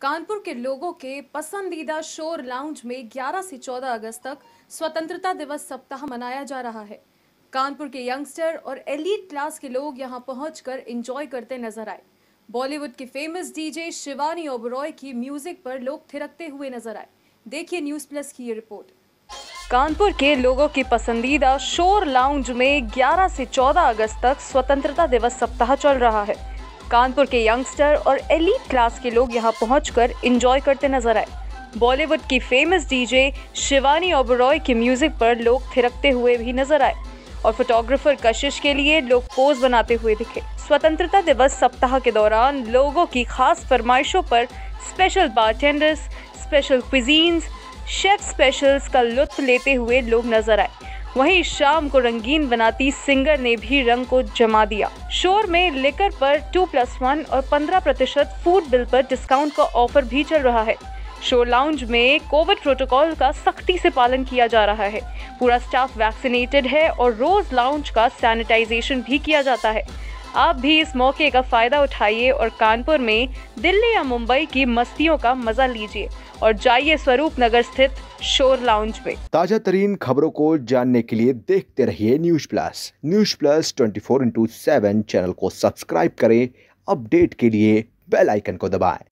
कानपुर के लोगों के पसंदीदा शोर लाउंज में 11 से 14 अगस्त तक स्वतंत्रता दिवस सप्ताह मनाया जा रहा है। कानपुर के यंगस्टर और एलिट क्लास के लोग यहाँ पहुंचकर एंजॉय करते नज़र आए। बॉलीवुड के फ़ेमस डीजे शिवानी ओबरॉय की म्यूज़िक पर लोग थिरकते हुए नज़र आए। देखिए न्यूज़ प्लस की ये रिपोर्ट कानपुर के लोगों की पसंदीदा शोर लाउंज में 11 से 14 अगस्त तक स्वतंत्रता दिवस सप्ताह चल रहा है। कानपुर के यंगस्टर और एलीट क्लास के लोग यहाँ पहुंचकर एंजॉय करते नज़र आए। बॉलीवुड की फ़ेमस डीजे शिवानी ओबरॉय के म्यूज़िक पर लोग थिरकते हुए भी नज़र आए और फोटोग्राफर कशिश के लिए लोग पोज बनाते हुए दिखे। स्वतंत्रता दिवस सप्ताह के दौरान लोगों की खास फरमाइशों पर special bartenders special cuisines chef specials का लुत्फ लेते हुए लोग नज़र आए। वहीं शाम को रंगीन बनाती सिंगर ने भी रंग को जमा दिया। शोर में लेकर पर टू प्लस वन और पंद्रह प्रतिशत फ़ूड बिल पर डिस्काउंट का ऑफ़र भी चल रहा है। शो लाउंज में कोविड प्रोटोकॉल का सख्ती से पालन किया जा रहा है। पूरा स्टाफ वैक्सीनेटेड है और रोज लाउंज का सैनिटाइजेशन भी किया जाता है। आप भी इस मौके का फ़ायदा उठाइए और कानपुर में दिल्ली या मुंबई की मस्तियों का मज़ा लीजिए और जाइए स्वरूप नगर स्थित शोर लाउंज में ताज़ा तरीन खबरों को जानने के लिए देखते रहिए News Plus. News Plus twenty four into seven channel को सब्सक्राइब करें, अपडेट के लिए बेल आइकन को दबाएँ।